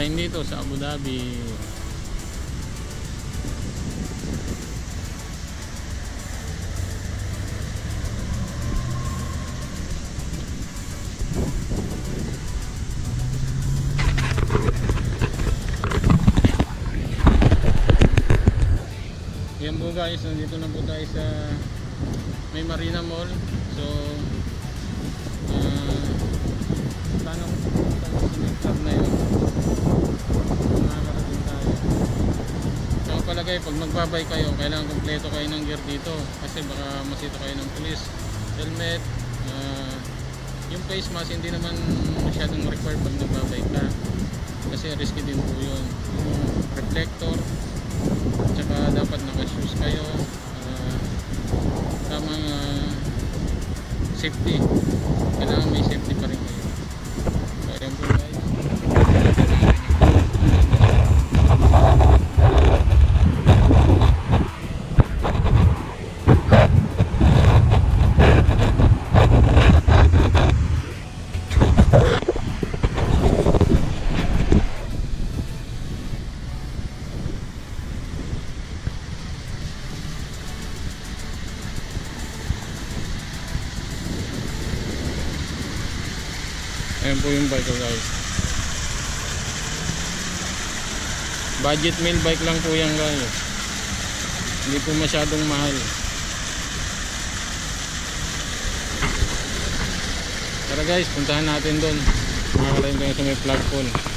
sign dito sa Abu Dhabi. Yan po guys, nandito na po tayo sa may Marina Mall. So, Palagay, pag magbabay kayo, kailangan kompleto kayo ng gear dito. Kasi baka masita kayo ng police. Helmet, uh, yung face mask hindi naman masyadong required pag nagbabay ka. Kasi risky din po yun. Yung reflector, tsaka dapat naka-shoes kayo uh, tamang uh, safety kailangan may safety pa rin bike ko guys. Budget meal bike lang po yan guys. Hindi po masyadong mahal. Tara guys puntahan natin doon makakarating tayo sa may flagpole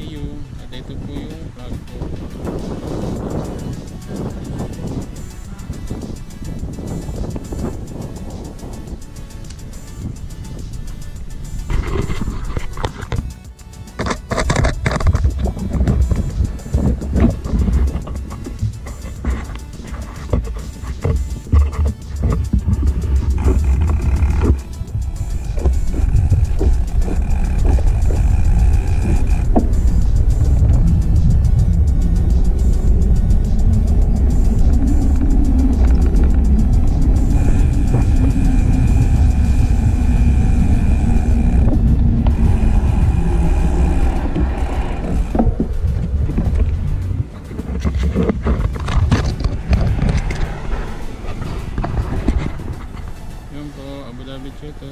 see you. Ada itu puyuh. Bagus. добить это